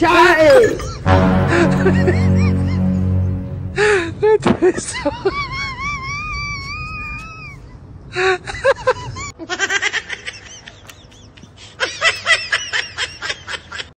Charlie! that is so...